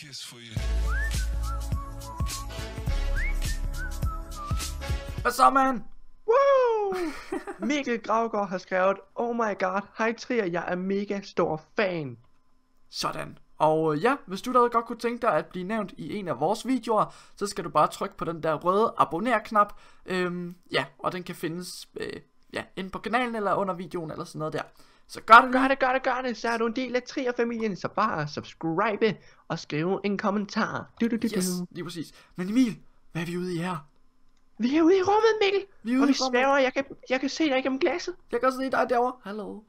kiss for you. Hvad så, mand? Woo! Mikkel Gravgaard har skrevet, Oh my god, hej Trier, jeg er mega stor fan. Sådan. Og øh, ja, hvis du derude godt kunne tænke dig at blive nævnt i en af vores videoer, så skal du bare trykke på den der røde abonner-knap. Øhm, ja, og den kan findes øh, ja, inde på kanalen eller under videoen eller sådan noget der. Så gør det Gør det, gør det, gør det, så er du en del af Trier-familien, så bare subscribe og skrive en kommentar. Du, du, du, du. Yes, lige præcis. Men Emil, hvad er vi ude i her? Vi er ude i rummet, Mikkel, Vi er og ude vi i rummet. svæver, jeg kan, jeg kan se dig igennem glasset. Jeg kan også se dig derovre. Hallo.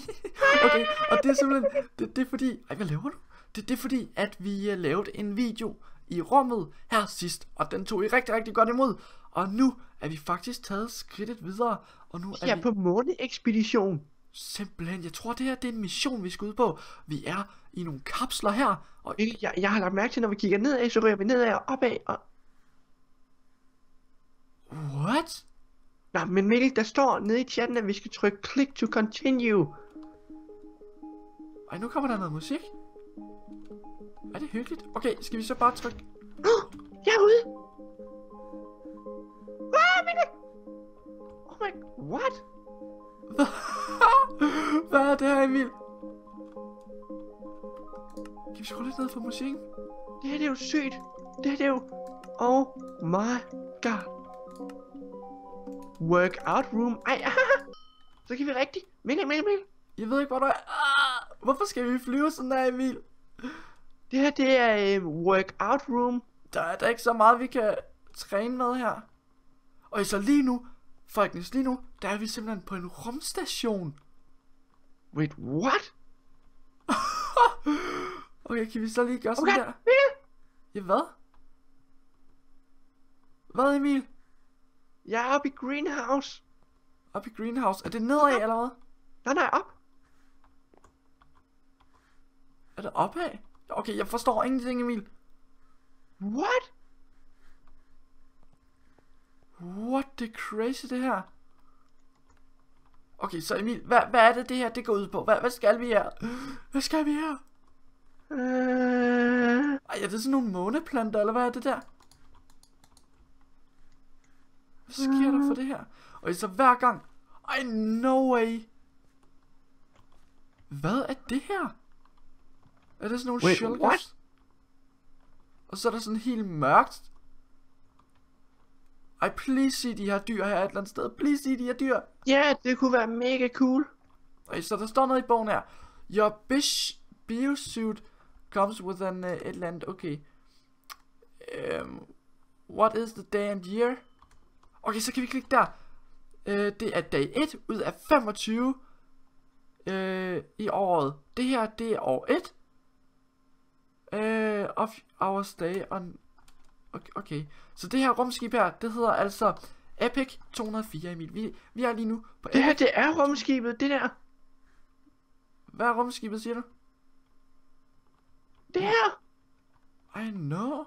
okay, og det er simpelthen, det, det er fordi, ej, hvad laver du? Det, det er fordi, at vi uh, lavede en video i rummet her sidst, og den tog I rigtig, rigtig godt imod. Og nu er vi faktisk taget skridtet videre, og nu er Jeg vi på måneekspedition. Simpelthen, jeg tror det her, det er en mission, vi skal ud på. Vi er i nogle kapsler her, og jeg, jeg har lagt mærke til, når vi kigger nedad, så ryger vi nedad og opad. Og... what? Nå, men Mikkel, der står nede i chatten, at vi skal trykke click to continue. Ej, nu kommer der noget musik. Er det hyggeligt? Okay, skal vi så bare trykke? Jeg er ude. Ah, Mikkel! Oh my... What? Hvad er det her, Emil? Kan vi skrue lidt ned for musikken? Det her det er jo sygt. Det her det er jo... Oh my god. Workout room. Ej, ah, Så kan vi rigtig... Mikkel, Mikkel, Mikkel. Jeg ved ikke, hvor du er. Ah, hvorfor skal vi flyve sådan der, Emil? Det her det er øh, workout room. Der er der ikke så meget, vi kan træne med her. Og så lige nu, folkens, lige nu, der er vi simpelthen på en rumstation. Wait, what? Okay, kan vi så lige gøre sådan Okay, der? Ja, hvad? Hvad, Emil? Jeg er oppe i greenhouse. Op i greenhouse. Er det nedad, eller hvad? Nej, nej, op. Er det opad? Okay, jeg forstår ingenting, Emil. What? What, er crazy det her. Okay, så Emil, hvad, hvad er det det her, det går ud på? Hvad, hvad skal vi her? Hvad skal vi her? Øh... Ej, er det sådan nogle måneplanter, eller hvad er det der? Hvad sker der for det her? Og så hver gang... Ej, no way! Hvad er det her? Er det sådan nogle Wait, shulkers? what? Og så er der sådan helt mørkt. Ej, please sig de her dyr her et eller andet sted. Please sig de her dyr. Ja, det kunne være mega cool. Okay, så der står noget i bogen her. Your bish biosuit comes with an uh, et eller andet. Okay. Um, what is the day and year? Okay, så kan vi klikke der. Uh, det er dag 1 ud af 25 uh, i året. Det her, det er år 1. Uh, of our stay on... Okay, okay. Så det her rumskib her, det hedder altså Epic 204 Emil. Vi, vi er lige nu på Det her, det er rumskibet, det der. Hvad er rumskibet, siger du? Det her. I know.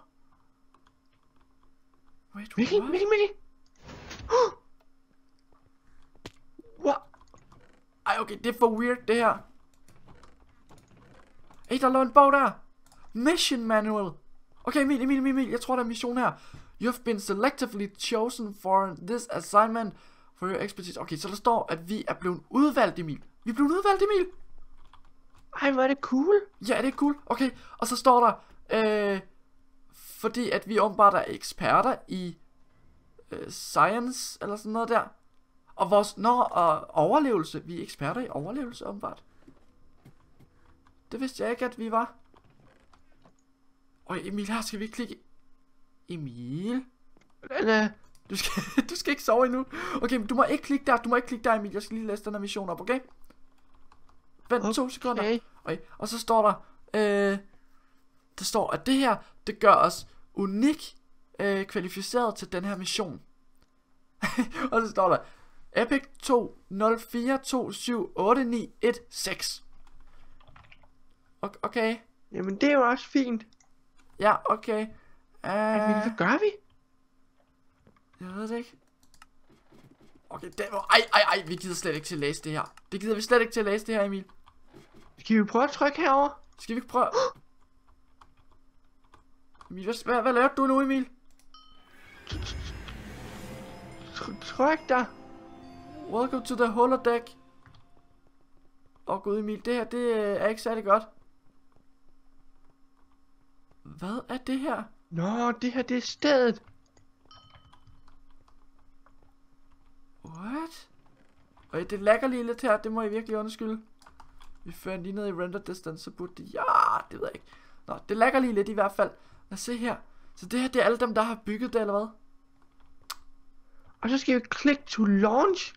Wait, Mikkel, what? Oh. What? Ej, okay, det er for weird, det her. Ej, der lå en bog der. Mission manual. Okay, Emil, Emil, Emil, jeg tror, der er mission her. You've been selectively chosen for this assignment for your expertise. Okay, så der står, at vi er blevet udvalgt, Emil. Vi er blevet udvalgt, Emil. Ej, hvor er det cool. Ja, det er cool. Okay, og så står der, øh, fordi at vi åbenbart er eksperter i øh, science, eller sådan noget der. Og vores, når og overlevelse, vi er eksperter i overlevelse åbenbart. Det vidste jeg ikke, at vi var. Og Emil, her skal vi klikke. Emil, er... du skal, du skal ikke sove endnu. Okay, men du må ikke klikke der, du må ikke klikke der, Emil. Jeg skal lige læse den her mission op, okay? Vent okay. to sekunder. Okay. Og så står der, øh, der står, at det her, det gør os unik øh, kvalificeret til den her mission. og så står der, Epic 204278916. Ok- Okay, Jamen, det er jo også fint. Ja, okay. Uh, hvad gør vi? jeg ved det ikke. Okay, det var, ej, ej, ej, vi gider slet ikke til at læse det her. Det gider vi slet ikke til at læse det her, Emil. Skal vi prøve at trykke herover? Skal vi ikke prøve? Emil, hvad, hvad, hvad laver du nu, Emil? Tr- Tryk dig. Welcome to the holodeck. Åh oh, gud Emil, det her, det øh, er ikke særlig godt. Hvad er det her? Nå, det her det er stedet. What? Og det lagger lige lidt her, det må I virkelig undskylde. Vi fører lige ned i render distance, så burde det... Ja, det ved jeg ikke. Nå, det lagger lige lidt i hvert fald. Lad os se her. Så det her, det er alle dem, der har bygget det, eller hvad? Og så skal vi klikke to launch.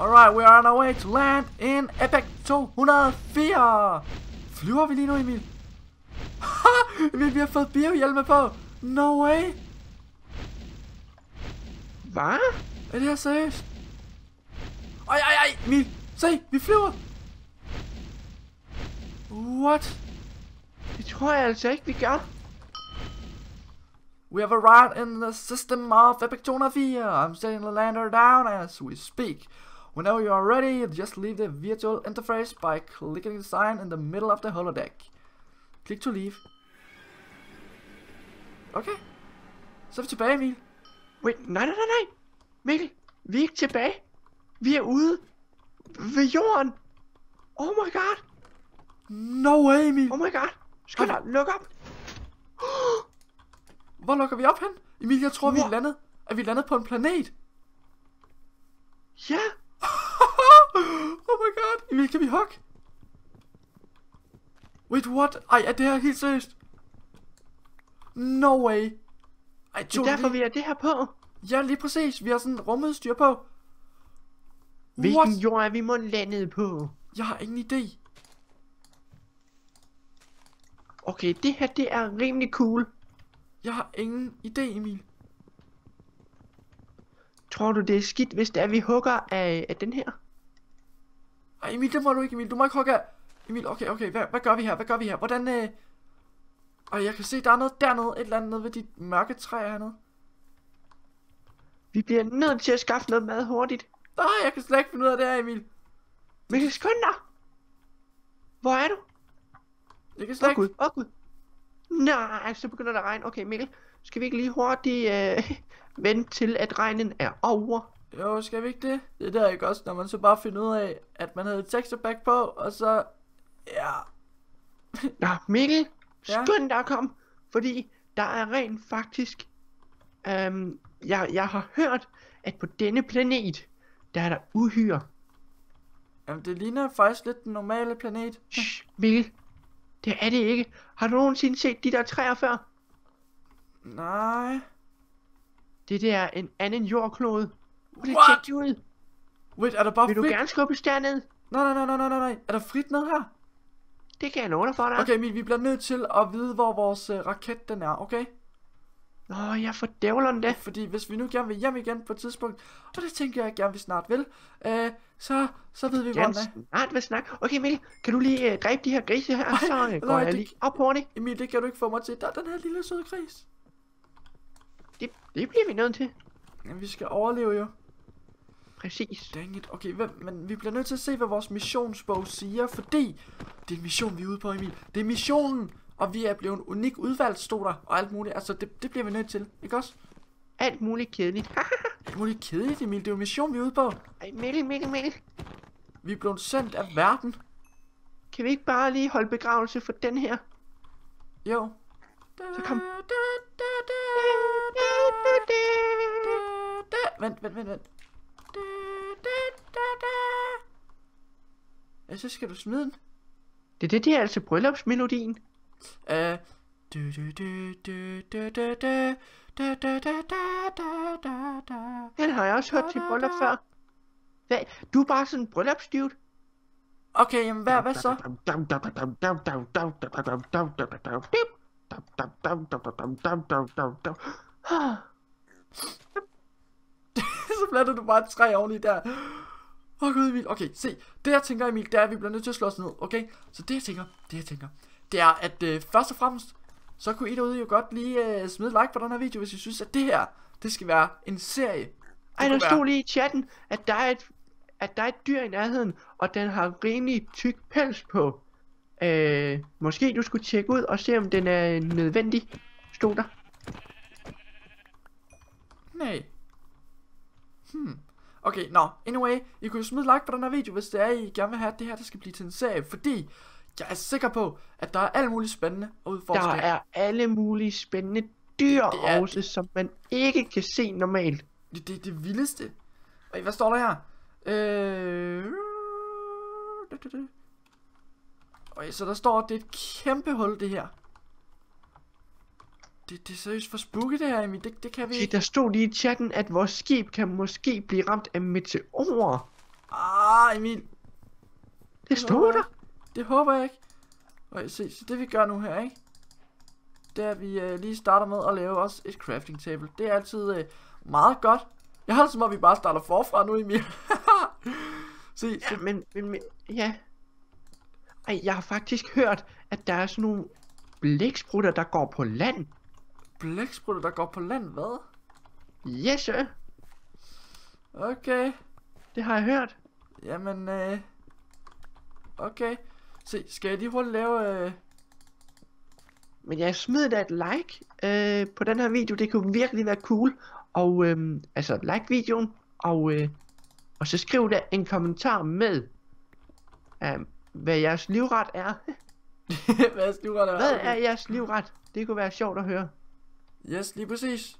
Alright, we are on our way to land in Epic 204. Flyver vi lige nu, Emil? Emil, vi har fået biohjelme på. No way. Hvad? Er det her seriøst? Ej, ej, ej, Emil. Se, vi flyver. What? Det tror jeg altså ikke, vi gør. We have arrived in the system of Epic 204. I'm setting the lander down as we speak. Whenever you are ready, just leave the virtual interface by clicking the sign in the middle of the holodeck. Click to leave. Okay. Så er vi tilbage, Emil. Wait, nej, nej, nej, nej. Mikkel, vi er ikke tilbage. Vi er ude ved jorden. Oh my god. No way, Emil. Oh my god. Skal der lukke op? Hvor lukker vi op hen? Emil, jeg tror, vi er Hvor? landet. Er vi landet på en planet? Ja. oh my god. Emil, kan vi hugge? Wait, what? Ej, er det her helt seriøst? No way. Ej, Det er derfor, lige... vi har det her på. Ja, lige præcis. Vi har sådan rumudstyr på. Hvilken What? jord er vi må landet på? Jeg har ingen idé. Okay, det her, det er rimelig cool. Jeg har ingen idé, Emil. Tror du, det er skidt, hvis det er, vi hugger af, af den her? Ej, Emil, det må du ikke, Emil. Du må ikke hugge af. Emil, okay, okay. Hvad, hvad gør vi her? Hvad gør vi her? Hvordan, øh... Ej, jeg kan se, der er noget dernede. Et eller andet nede ved de mørke træer hernede. Vi bliver nødt til at skaffe noget mad hurtigt. Nej, jeg kan slet ikke finde ud af det her, Emil. Mikkel, skynd dig! Hvor er du? Jeg kan Åh slet oh, ikke... gud, åh oh, gud. Nej, så begynder der at regne. Okay, Mikkel, skal vi ikke lige hurtigt øh, vente til, at regnen er over? Jo, skal vi ikke det? Det er der ikke også, når man så bare finder ud af, at man havde et texture pack på, og så... Ja... Nå, Mikkel, Ja? skynd dig at komme, fordi der er rent faktisk... Øhm, jeg, jeg har hørt, at på denne planet, der er der uhyre. Jamen, det ligner faktisk lidt den normale planet. Shh, Mikkel, det er det ikke. Har du nogensinde set de der træer før? Nej... Det der er en anden jordklode. Tjek det ud. Wait, er der bare Vil du frit? gerne skubbes derned? Nej, nej, nej, nej, nej, nej, nej. Er der frit ned her? Det kan jeg love dig for dig. Okay, Emil, vi bliver nødt til at vide, hvor vores uh, raket den er, okay? Nå, jeg får dævleren det. Fordi hvis vi nu gerne vil hjem igen på et tidspunkt, og det tænker jeg gerne, vi snart vil, øh, så, så ved vi, hvor den er. snart vil snakke. Okay, Mikkel, kan du lige uh, dræbe de her grise her, så uh, går nej, jeg det- lige op hurtigt. Emil, det kan du ikke få mig til. Der er den her lille søde gris. Det, det bliver vi nødt til. Jamen, vi skal overleve jo. Præcis. Dang it. Okay, hvad, men vi bliver nødt til at se, hvad vores missionsbog siger, fordi det er en mission, vi er ude på, Emil. Det er missionen, og vi er blevet unik udvalgt, stod der, og alt muligt. Altså, det, det bliver vi nødt til, ikke også? Alt muligt kedeligt. Er muligt kedeligt, Emil. Det er jo mission, vi er ude på. Ej, Mikkel, Mikkel, Mikkel. Vi er blevet sendt af verden. Kan vi ikke bare lige holde begravelse for den her? Jo. Så kom. Vent, vent, vent, vent. Ja, så skal du smide den. Det, det, det er altså bryllupsmelodien. Øh... Du, Den har jeg også hørt til bryllup før. Hvad? Du er bare sådan en bryllupsdude. Okay, jamen hvad, hvad så? så blander du bare tre oven i der. Oh, gud Emil, okay, se, det jeg tænker Emil, det er, at vi bliver nødt til at slå os ned, okay? Så det jeg tænker, det jeg tænker, det er, at øh, først og fremmest, så kunne I derude jo godt lige øh, smide like på den her video, hvis I synes, at det her, det skal være en serie. Det Ej, der stod være- lige i chatten, at der er et, at der er et dyr i nærheden, og den har rimelig tyk pels på. Øh, måske du skulle tjekke ud og se, om den er nødvendig, stod der. Nej. Hmm. Okay, nå, anyway, I kunne jo smide like på den her video, hvis det er, I gerne vil have, at det her der skal blive til en serie, fordi jeg er sikker på, at der er alt muligt spændende at udforske. Der er alle mulige spændende dyr Det er- også, som man ikke kan se normalt. Det, det, det vildeste. Og hvad står der her? Øh... det, det, det. Okay, så der står, at det er et kæmpe hul, det her. Det, det er seriøst for spooky, det her, Emil. Det, det kan vi Se, ikke. der stod lige i chatten, at vores skib kan måske blive ramt af meteorer. Ah, Emil. Det stod der. Det håber jeg ikke. Okay, se, så det vi gør nu her, ikke? Det er, at vi øh, lige starter med at lave også et crafting table. Det er altid øh, meget godt. Jeg har det som om, vi bare starter forfra nu, Emil. se, Ja, men, men, men, ja. Ej, jeg har faktisk hørt, at der er sådan nogle blæksprutter, der går på land. Blæksprutter, der går på land, hvad? Yes, sir. Okay, Det har jeg hørt. jamen, øh, okay. Se, skal jeg lige hurtigt lave, øh, Men jeg smider da et like øh, på den her video. Det kunne virkelig være cool. Og øh, altså, like videoen. Og, øh, og så skriv da en kommentar med, øh, hvad jeres livret er. hvad er stivret der? Hvad er jeres livret? Det kunne være sjovt at høre. Yes, lige præcis.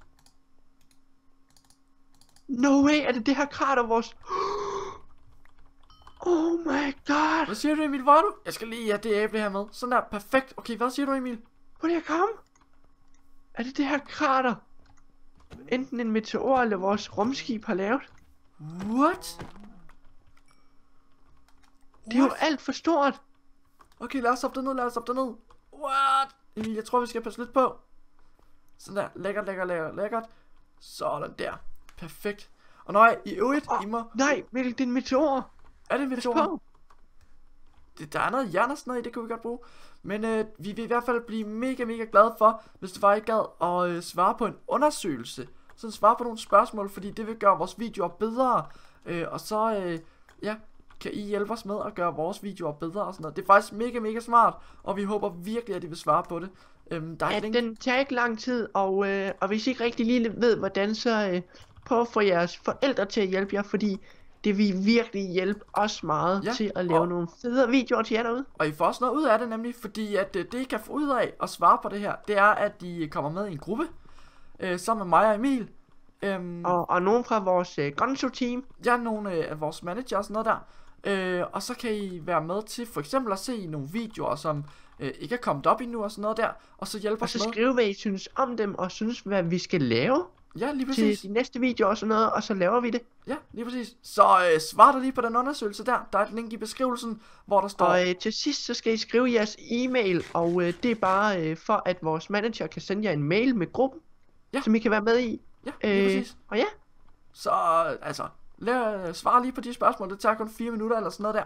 No way, er det det her krater vores... Oh my god. Hvad siger du, Emil? Hvor er du? Jeg skal lige have det æble her med. Sådan der, perfekt. Okay, hvad siger du, Emil? Hvor er jeg komme? Er det det her krater? Enten en meteor eller vores rumskib har lavet? What? Det er jo What? alt for stort. Okay, lad os op derned, lad os op derned. What? Emil, jeg tror, vi skal passe lidt på. Sådan der, lækkert, lækkert, lækkert, lækkert. Sådan der. Perfekt. Og nej, i øvrigt, I må... Nej, Mikkel, det er en meteor. Er det en meteor? Det, der er noget jern og sådan noget i, det kunne vi godt bruge. Men øh, vi vil i hvert fald blive mega, mega glade for, hvis det var, I gad at øh, svare på en undersøgelse. Sådan svare på nogle spørgsmål, fordi det vil gøre vores videoer bedre. Øh, og så, øh, ja, kan I hjælpe os med at gøre vores videoer bedre og sådan noget. Det er faktisk mega, mega smart, og vi håber virkelig, at I vil svare på det. Øhm, der er Ja, link. den tager ikke lang tid, og, øh, og hvis I ikke rigtig lige ved, hvordan, så øh, prøv at få jeres forældre til at hjælpe jer, fordi det vil virkelig hjælpe os meget Ja, ja, til at lave og- nogle federe videoer til jer derude. Og I får også noget ud af det nemlig, fordi at øh, det I kan få ud af at svare på det her, det er, at I kommer med i en gruppe, øh, sammen med mig og Emil. Øhm, Og, og nogen fra vores øh, Gonzo-team, Jeg er nogle øh, af vores manager og sådan noget der. Øh, og så kan I være med til for eksempel at se nogle videoer, som øh, ikke er kommet op endnu og sådan noget der. Og så hjælpe og os så med. skrive, hvad I synes om dem, og synes, hvad vi skal lave Ja, lige til præcis. de næste videoer og sådan noget, og så laver vi det. Ja, lige præcis. Så øh, svar dig lige på den undersøgelse der. Der er et link i beskrivelsen, hvor der står... Og øh, til sidst, så skal I skrive jeres e-mail, og øh, det er bare øh, for, at vores manager kan sende jer en mail med gruppen, Ja. som I kan være med i. Ja, lige Øh, præcis. og ja, Så øh, altså, lad, svar lige på de spørgsmål. Det tager kun 4 minutter eller sådan noget der.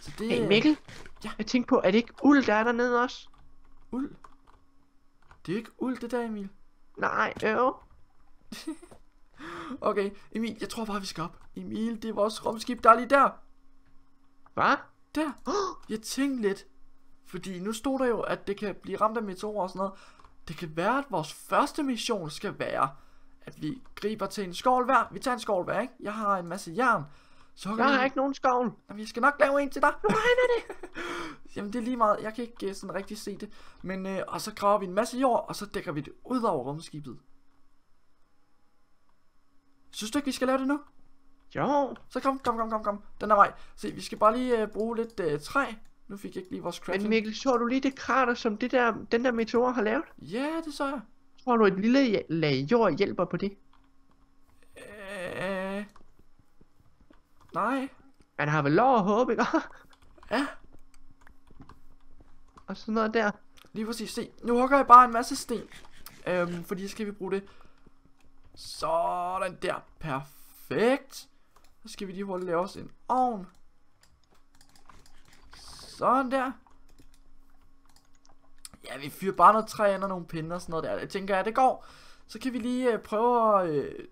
Så det hey Mikkel, ja. jeg tænkte på, er det ikke uld, der er dernede også? uld. Det er ikke uld, det der, Emil. Nej, øh. Okay, Emil, jeg tror bare, vi skal op. Emil, det er vores rumskib, der er lige der. Hvad? Der. Jeg tænkte lidt. Fordi nu stod der jo, at det kan blive ramt af meteorer og sådan noget. Det kan være, at vores første mission skal være, at vi griber til en skovl hver. Vi tager en skovl hver, ikke? Jeg har en masse jern. Så Jeg vi... har ikke nogen skovl. Jamen, jeg skal nok lave en til dig. Nu regner det. Jamen, det er lige meget. Jeg kan ikke uh, sådan rigtig se det. Men, uh, og så graver vi en masse jord, og så dækker vi det ud over rumskibet. Synes du ikke, vi skal lave det nu? Jo, Så kom, kom, kom, kom, kom. Den er vej. Se, vi skal bare lige uh, bruge lidt uh, træ. Nu fik jeg ikke lige vores men crafting. Mikkel, så du lige det krater, som det der, den der meteor har lavet? Ja, det så jeg. Tror du, et lille lag jord hjælper på det? Øh... Nej. Man har vel lov at håbe, ikke? Ja, og sådan noget der. lige præcis. Se, nu hugger jeg bare en masse sten. Øhm, fordi skal vi bruge det. Sådan der. Perfekt. Så skal vi lige hurtigt lave os en ovn. Sådan der. Ja, vi fyrer bare noget træ og nogle pinde og sådan noget der. Jeg tænker, at det går. Så kan vi lige øh, prøve at... Øh,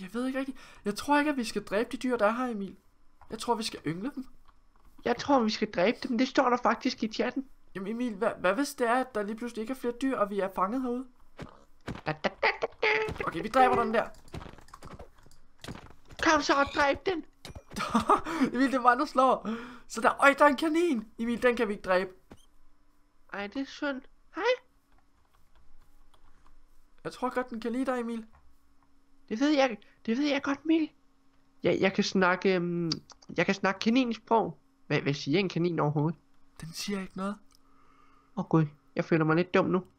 jeg ved ikke rigtigt. Jeg tror ikke, at vi skal dræbe de dyr, der er her, Emil. Jeg tror, vi skal yngle dem. Jeg tror, vi skal dræbe dem. Det står der faktisk i chatten. Jamen Emil, hvad, hvad hvis det er, at der lige pludselig ikke er flere dyr, og vi er fanget herude? Okay, vi dræber den der. Kom så og dræb den. Emil, det mig, der slår. Så der, øj, der er en kanin. Emil, den kan vi ikke dræbe. Ej, det er synd. Hej. Jeg tror godt, den kan lide dig, Emil. Det ved jeg, det ved jeg godt, Mil. Jeg, jeg kan snakke, um, jeg kan snakke kaninsprog. Hvad, hvad siger en kanin overhovedet? Den siger ikke noget. Åh oh, gud, jeg føler mig lidt dum nu.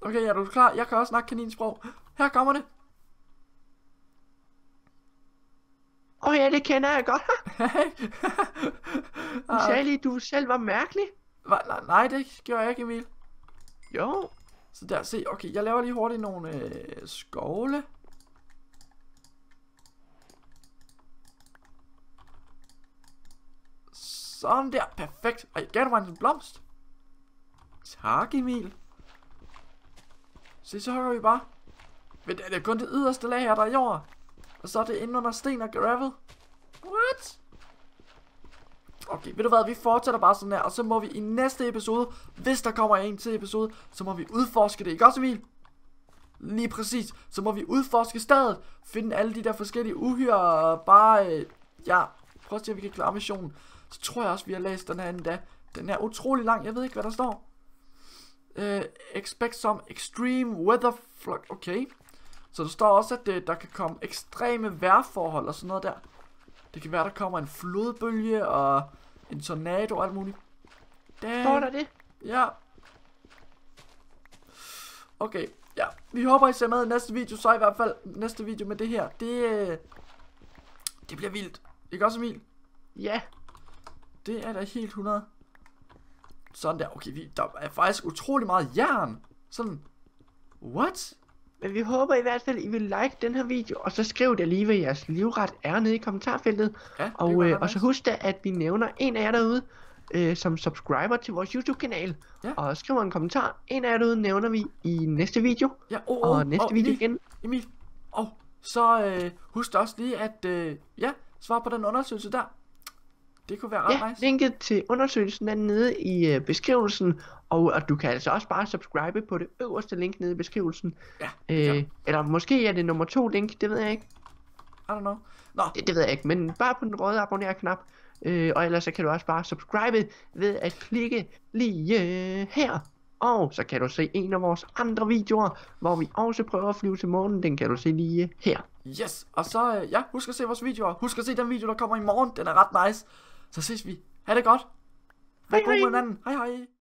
Okay, er du klar? Jeg kan også snakke kaninsprog. Her kommer det. Åh oh, ja, det kender jeg godt. Du sagde lige, du selv var mærkelig. Hva? Nej, nej, det gjorde jeg ikke, Emil. Jo, Så der, se, okay, jeg laver lige hurtigt nogle øh, skovle. Sådan der, perfekt. Ej, gav du mig en blomst? Tak, Emil. Se, så hugger vi bare. Men det er kun det yderste lag her, der er jord. Og så er det inde under sten og gravel. What? Okay, ved du hvad, vi fortsætter bare sådan her, og så må vi i næste episode, hvis der kommer en til episode, så må vi udforske det, ikke også Emil? Lige præcis, så må vi udforske stedet, finde alle de der forskellige uhyre, og bare, øh, ja, prøv at se, om vi kan klare missionen. Så tror jeg også, vi har læst den her endda. Den er utrolig lang, jeg ved ikke, hvad der står. Uh, expect some extreme weather flux, okay. Så der står også, at øh, der kan komme ekstreme vejrforhold og sådan noget der. Det kan være, der kommer en flodbølge og en tornado og alt muligt. Damn. står der det? Ja. Okay, ja. Vi håber, I ser med i næste video. Så i hvert fald næste video med det her. Det, øh, det bliver vildt. Ikke også, Emil? Ja, Det er da helt 100. Sådan der. Okay, vi, der er faktisk utrolig meget jern. Sådan. What? Men vi håber i hvert fald, I vil like den her video, og så skriv det lige, hvad jeres livret er nede i kommentarfeltet. Ja, Og, øh, og så husk da, at vi nævner en af jer derude, øh, som subscriber til vores YouTube-kanal. Ja. Og skriver en kommentar. En af jer derude nævner vi i næste video. Ja, oh, Og oh, næste oh, video Emil, igen. Emil. Og så øh, husk også lige at, øh, ja, svar på den undersøgelse der. Det kunne være ret Ja, nice. linket til undersøgelsen er nede i øh, beskrivelsen. Og, og du kan altså også bare subscribe på det øverste link nede i beskrivelsen. Ja, Øh, eller måske er det nummer to link, det ved jeg ikke. I don't know. Nå, Det, det ved jeg ikke, men bare på den røde abonner-knap. Øh, og ellers så kan du også bare subscribe ved at klikke lige øh, her. Og så kan du se en af vores andre videoer, hvor vi også prøver at flyve til månen. Den kan du se lige her. yes. Og så, øh, ja, husk at se vores videoer. Husk at se den video, der kommer i morgen. Den er ret nice. Så ses vi. Ha' det godt. Vær god med hinanden. Hej hej.